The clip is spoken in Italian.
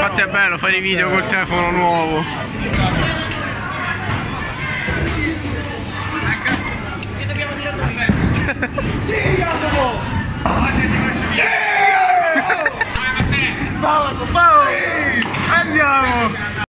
Infatti è bello fare i video col telefono nuovo. Sì, Jacopo! Sì! Paolo, Paolo! Andiamo!